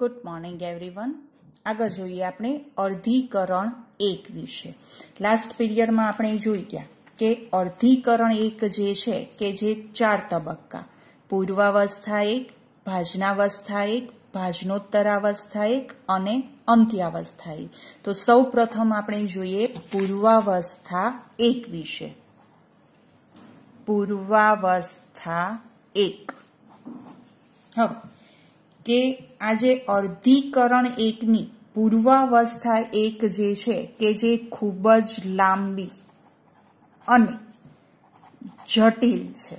Good morning everyone આગળ જોઈએ આપણે અર્ધીકરણ એક વિશે. લાસ્ટ પીરિયડમાં આપણે જોઈ ગયા કે અર્ધીકરણ એક જે છે, કે જે ચાર તબક્કા. પૂર્વાવસ્થા એક, ભાજનાવસ્થા એક, ભાજનોત્તરાવસ્થા એક અને અંત્યાવસ્થા એક. તો સૌ આપણે જોઈએ પૂર્વાવસ્થા એક વિશે. પૂર્વાવસ્થા એક. હવે કે આજે અર્ધીકરણ એકની પૂર્વાવસ્થા એક જે છે કે જે ખૂબ જ લાંબી અને જટિલ છે.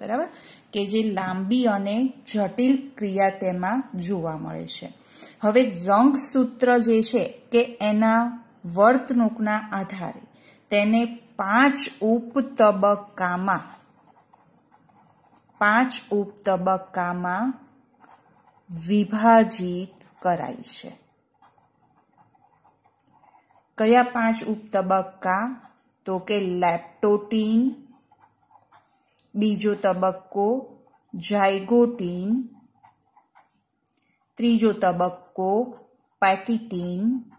બરાબર? કે જે લાંબી અને જટિલ ક્રિયા તેમાં જોવા મળે છે. હવે રંગસૂત્ર જે છે કે એના વર્તણૂકના આધારે તેને પાંચ ઉપ તબક્કામાં પાંચ ઉપ તબક્કામાં વિભાજિત કરાય છે. કયા પાંચ ઉપ તબક્કા? તો કે લેપ્ટોટીન, બીજો તબક્કો જાયગોટીન, ત્રીજો તબક્કો પેકિટીન,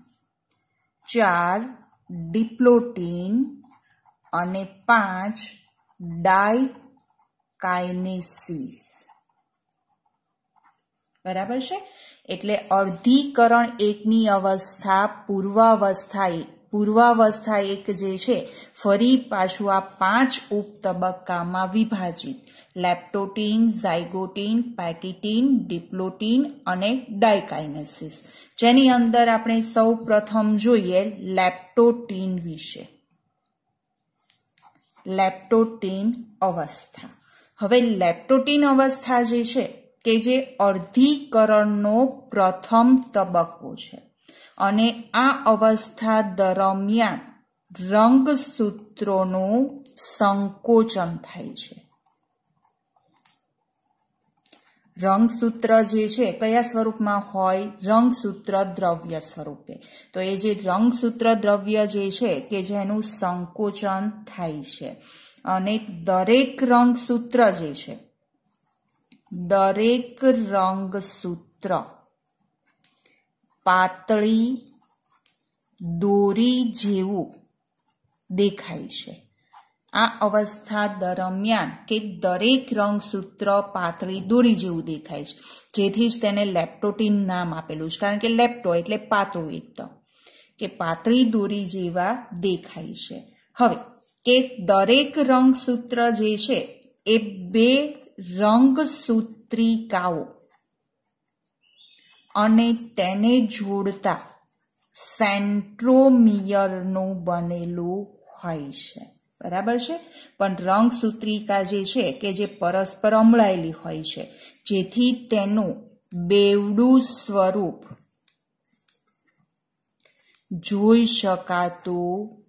ચાર ડિપ્લોટીન અને પાંચ ડાયકાઇનેસિસ. બરાબર છે? એટલે અર્ધીકરણ એકની અવસ્થા પૂર્વાવસ્થા એક પૂર્વાવસ્થા એક જે છે, ફરી પાછું આ પાંચ ઉપ તબક્કામાં વિભાજિત. લેપ્ટોટીન, ઝાયગોટીન, પેકિટીન, ડિપ્લોટીન અને ડાયકાઇનેસિસ. જેની અંદર આપણે સૌ જોઈએ લેપ્ટોટીન વિશે. લેપ્ટોટીન અવસ્થા. હવે લેપ્ટોટીન અવસ્થા જે છે કે જે અર્ધીકરણનો પ્રથમ તબક્કો છે. અને આ અવસ્થા દરમિયાન રંગસૂત્રોનું સંકોચન થાય છે. રંગસૂત્ર જે છે, કયા સ્વરૂપમાં હોય? રંગસૂત્ર દ્રવ્ય સ્વરૂપે. તો એ જે રંગસૂત્ર દ્રવ્ય જે છે, કે જેનું સંકોચન થાય છે. અને દરેક રંગસૂત્ર જે છે દરેક રંગસૂત્ર. પાતળી, દોરી જેવું દેખાય છે. આ અવસ્થા દરમિયાન કે દરેક રંગસૂત્ર પાતળી, દોરી જેવું દેખાય છે. જેથી જ તેને લેપ્ટોટીન નામ આપેલું છે. કારણ કે લેપ્ટો એટલે પાતળું એકદમ કે પાતળી, દોરી જેવા દેખાય છે. હવે, કે દરેક રંગસૂત્ર જે છે, એ બે રંગસૂત્રિકાઓ અને તેને જોડતા સેન્ટ્રોમિયરનું બનેલું હોય છે. બરાબર છે? પણ રંગસૂત્રિકા જે છે કે જે પરસ્પર અમળાયેલી હોય છે, જેથી તેનું બેવડું સ્વરૂપ જોઈ શકાતું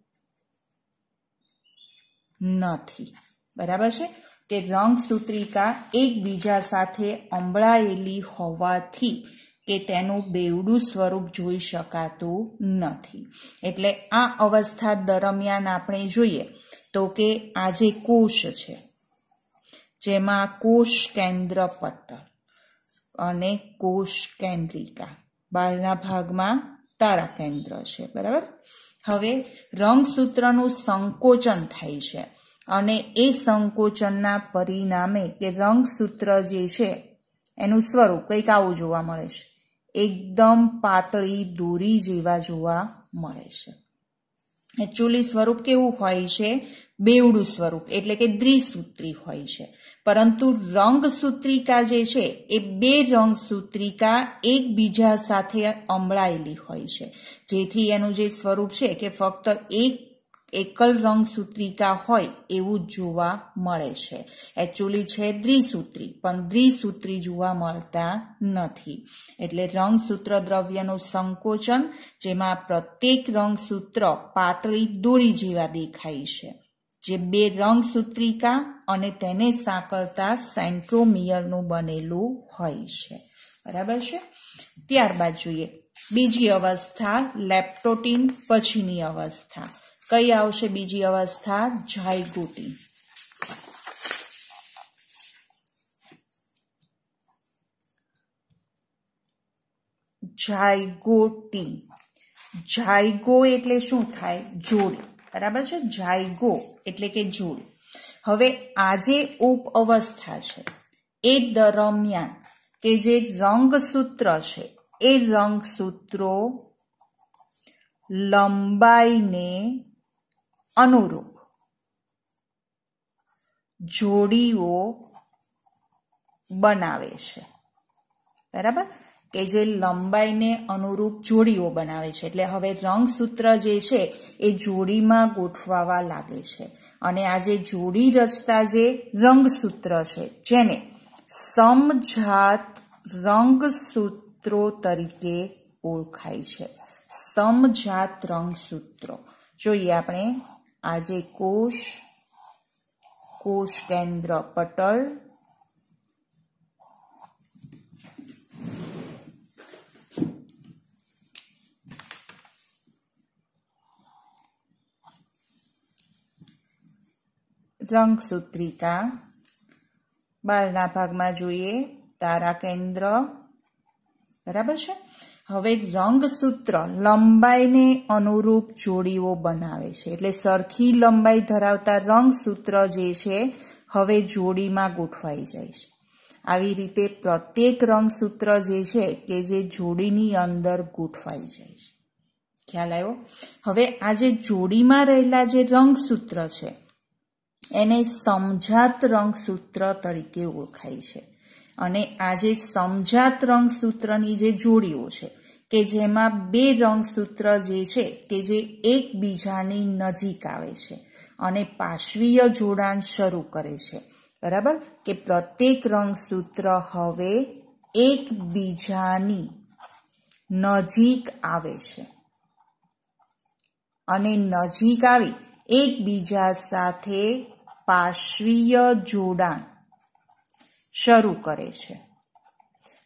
નથી. બરાબર છે? કે રંગસૂત્રિકા એકબીજા સાથે અંબળાયેલી હોવાથી કે તેનું બેવડું સ્વરૂપ જોઈ શકાતું નથી. એટલે આ અવસ્થા દરમિયાન આપણે જોઈએ તો કે આ જે કોષ છે. જેમાં કોષ કેન્દ્ર પટ્ટર અને કોષ કેન્દ્રિકા. બહારના ભાગમાં તારા કેન્દ્ર છે, બરાબર? હવે રંગસૂત્રનું સંકોચન થાય છે. અને એ સંકોચનના પરિણામે કે રંગસૂત્ર જે છે, એનું સ્વરૂપ કંઈક આવું જોવા મળે છે. એકદમ પાતળી દોરી જેવા જોવા મળે છે. એકચ્યુઅલી સ્વરૂપ કેવું હોય છે? બેવડું સ્વરૂપ, એટલે કે દ્વિસૂત્રી હોય છે. પરંતુ રંગસૂત્રિકા જે છે, એ બે રંગસૂત્રિકા એકબીજા સાથે અમળાયેલી હોય છે. જેથી એનું જે સ્વરૂપ છે, કે ફક્ત એક એકલ રંગસૂત્રિકા હોય એવું જોવા મળે છે. એકચ્યુઅલી છે દ્વિસૂત્રી, પણ દ્વિસૂત્રી જોવા મળતા નથી. એટલે રંગસૂત્ર દ્રવ્યનું સંકોચન, જેમાં પ્રત્યેક રંગસૂત્ર પાતળી દોરી જેવા દેખાય છે. જે બે રંગસૂત્રિકા અને તેને સાંકળતા સેન્ટ્રોમિયરનું બનેલું હોય છે. બરાબર છે? ત્યારબાદ જોઈએ. બીજી અવસ્થા લેપ્ટોટીન પછીની અવસ્થા. કઈ આવશે બીજી અવસ્થા જાયગોટી જાયગોટી જાયગો એટલે શું થાય? જોડી. બરાબર છે? જાયગો એટલે કે જોડી. હવે આજે ઉપ અવસ્થા છે. એ દરમિયાન કે જે રંગસૂત્ર છે, એ રંગસૂત્રો લંબાઈને અનુરૂપ. જોડીઓ બનાવે છે. બરાબર? કે જે લંબાઈને અનુરૂપ જોડીઓ બનાવે છે. એટલે હવે રંગસૂત્ર જે છે, એ જોડીમાં ગોઠવાવા લાગે છે. અને આ જે જોડી રચતા જે રંગસૂત્ર છે, જેને સમજાત રંગસૂત્રો તરીકે ઓળખાય છે. સમજાત રંગસૂત્રો જોઈએ આપણે આજે કોષ કોષ કેન્દ્ર પટલ રંગસૂત્રિકા બારના ભાગમાં જોઈએ તારા કેન્દ્ર બરાબર છે? હવે રંગસૂત્ર લંબાઈને અનુરૂપ જોડીઓ બનાવે છે. એટલે સરખી લંબાઈ ધરાવતા રંગસૂત્ર જે છે, હવે જોડીમાં ગોઠવાઈ જાય છે. આવી રીતે પ્રત્યેક રંગસૂત્ર જે છે કે જે જોડીની અંદર ગોઠવાઈ જાય છે. ખ્યાલ આવ્યો? હવે આ જે જોડીમાં રહેલા જે રંગસૂત્ર છે, એને સમજાત રંગસૂત્ર તરીકે ઓળખાય છે. અને આ જે સમજાત રંગસૂત્રની જે જોડીઓ છે, કે જેમાં બે રંગસૂત્ર જે છે, કે જે એકબીજાની નજીક આવે છે અને પાશ્વીય જોડાણ શરૂ કરે છે. બરાબર? કે પ્રત્યેક રંગસૂત્ર હવે એકબીજાની નજીક આવે છે. અને નજીક આવી એકબીજા સાથે પાશ્વીય જોડાણ શરૂ કરે છે.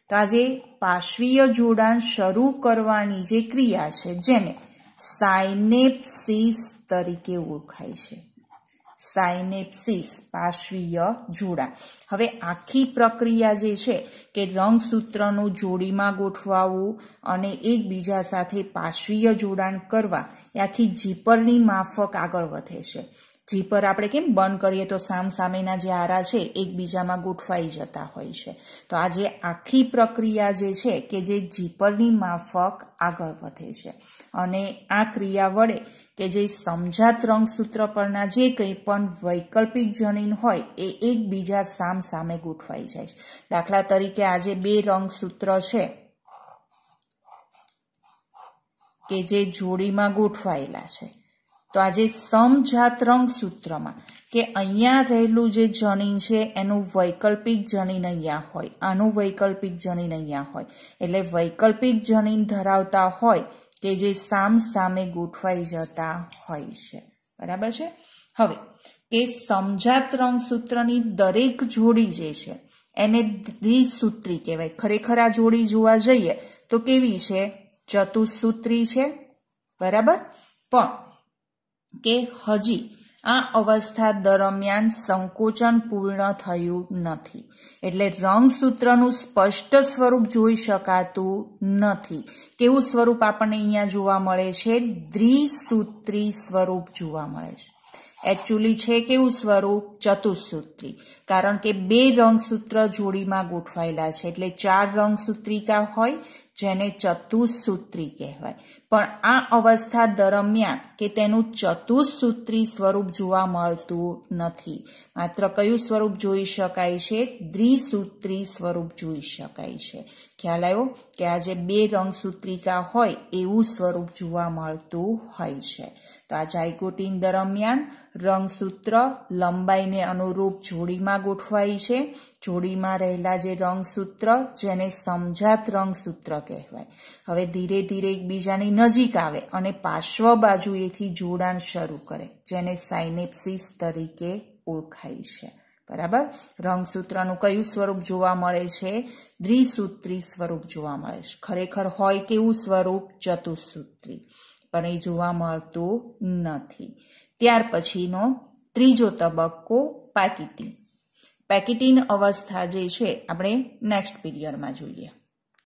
તો આજે પાશ્વીય જોડાણ શરૂ કરવાની જે ક્રિયા છે, જેને સાયનેપ્સિસ તરીકે ઓળખાય છે. સાયનેપ્સિસ પાશ્વીય જોડાણ. હવે આખી પ્રક્રિયા જે છે, કે રંગસૂત્રનું જોડીમાં ગોઠવાવું અને એકબીજા સાથે પાશ્વીય જોડાણ કરવા, એ આખી જીપરની માફક આગળ વધે છે. જીપર આપણે કેમ બંધ કરીએ તો સામ સામેના જે આરા છે, એકબીજામાં ગોઠવાઈ જતા હોય છે. તો આ જે આખી પ્રક્રિયા જે છે, કે જે જીપરની માફક આગળ વધે છે. અને આ ક્રિયા વડે કે જે સમજાત રંગસૂત્ર પરના જે કંઈ પણ વૈકલ્પિક જનીન હોય, એ એકબીજા સામ સામે ગોઠવાઈ જાય છે. દાખલા તરીકે આજે બે રંગસૂત્ર છે, કે જે જોડીમાં ગોઠવાયેલા છે. તો આજે સમજાત રંગસૂત્રમાં કે અહીંયા રહેલું જે જનીન છે, એનું વૈકલ્પિક જનીન અહીંયા હોય, આનું વૈકલ્પિક જનીન અહીંયા હોય. એટલે વૈકલ્પિક જનીન ધરાવતા હોય કે જે સામ સામે ગોઠવાઈ જતા હોય છે. બરાબર છે? હવે કે સમજાત રંગસૂત્રની દરેક જોડી જે છે, એને દ્વિસૂત્રી કહેવાય. ખરેખર આ જોડી જોવા જઈએ તો કેવી છે? ચતુસૂત્રી છે. બરાબર? પણ કે હજી આ અવસ્થા દરમિયાન સંકોચન પૂર્ણ થયું નથી. એટલે રંગસૂત્રનું સ્પષ્ટ સ્વરૂપ જોઈ શકાતું નથી. કેવું સ્વરૂપ આપણને અહીંયા જોવા મળે છે? દ્વિસૂત્રી સ્વરૂપ જોવા મળે છે. એકચ્યુઅલી છે કેવું સ્વરૂપ? ચતુસૂત્રી. કારણ કે બે રંગસૂત્ર જોડીમાં ગોઠવાયેલા છે. એટલે ચાર રંગસૂત્રિકા હોય જેને ચતુસૂત્રી કહેવાય. પણ આ અવસ્થા દરમિયાન કે તેનું ચતુસૂત્રી સ્વરૂપ જોવા મળતું નથી. માત્ર કયું સ્વરૂપ જોઈ શકાય છે? દ્વિસૂત્રી સ્વરૂપ જોઈ શકાય છે. ખ્યાલ આવ્યો? કે આજે બે રંગસૂત્રિકા હોય, એવું સ્વરૂપ જોવા મળતું હોય છે. તો આ જાયકોટીન દરમિયાન રંગસૂત્ર લંબાઈને અનુરૂપ જોડીમાં ગોઠવાય છે. જોડીમાં રહેલા જે રંગસૂત્ર જેને સમજાત રંગસૂત્ર કહેવાય. હવે ધીરે ધીરે એકબીજાની નજીક આવે અને પાર્શ્વ બાજુએથી જોડાણ શરૂ કરે, જેને સાઇનેપ્સિસ તરીકે ઓળખાય છે. બરાબર? રંગસૂત્રનું કયું સ્વરૂપ જોવા મળે છે? દ્વિસૂત્રી સ્વરૂપ જોવા મળે છે. ખરેખર હોય કેવું સ્વરૂપ ચતુસૂત્રી. પણ એ જોવા મળતું નથી. ત્યાર પછીનો ત્રીજો તબક્કો પેકેટિંગ. પેકેટિંગ અવસ્થા જે છે, આપણે નેક્સ્ટ પીરિયડમાં જોઈએ.